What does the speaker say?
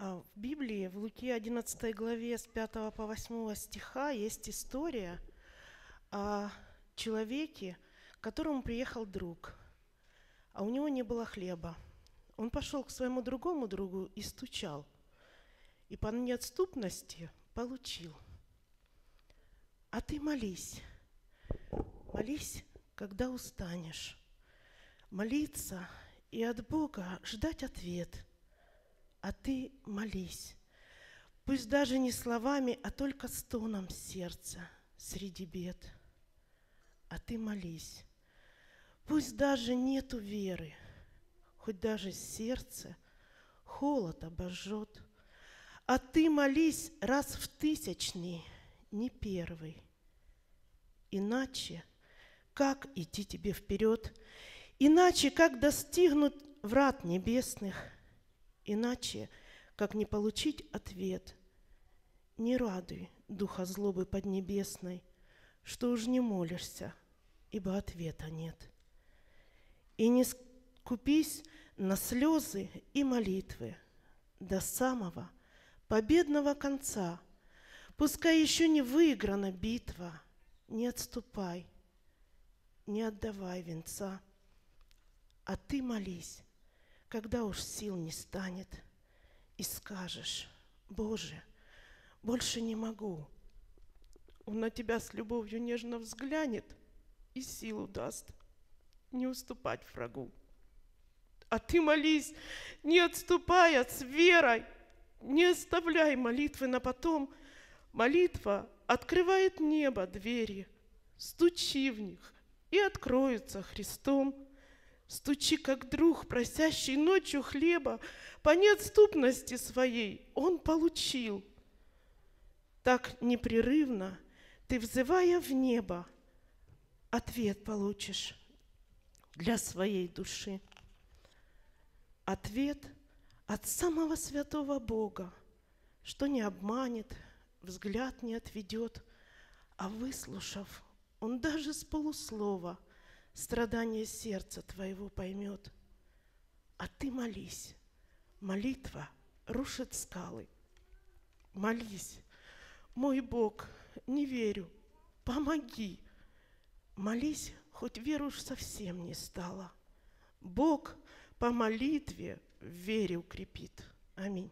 А в Библии, в Луке 11 главе с 5 по 8 стиха есть история о человеке, к которому приехал друг, а у него не было хлеба. Он пошел к своему другому другу и стучал, и по неотступности получил. А ты молись, молись, когда устанешь. Молиться и от Бога ждать ответ – а ты молись. Пусть даже не словами, а только стоном сердца среди бед. А ты молись. Пусть даже нету веры, хоть даже сердце холод обожжет. А ты молись раз в тысячный, не первый. Иначе как идти тебе вперед? Иначе как достигнуть врат небесных – Иначе, как не получить ответ, не радуй духа злобы поднебесной, что уж не молишься, ибо ответа нет. И не скупись на слезы и молитвы до самого победного конца. Пускай еще не выиграна битва, не отступай, не отдавай венца, а ты молись, когда уж сил не станет, и скажешь, Боже, больше не могу. Он на тебя с любовью нежно взглянет и силу даст не уступать врагу. А ты молись, не отступая с верой, не оставляй молитвы на потом. Молитва открывает небо двери, стучи в них, и откроются Христом. Стучи, как друг, просящий ночью хлеба, по неотступности своей он получил. Так непрерывно ты, взывая в небо, ответ получишь для своей души. Ответ от самого святого Бога, что не обманет, взгляд не отведет, а выслушав, он даже с полуслова – страдание сердца твоего поймет. А ты молись. Молитва рушит скалы. Молись. Мой Бог, не верю, помоги. Молись, хоть веру уж совсем не стало. Бог по молитве в вере укрепит. Аминь.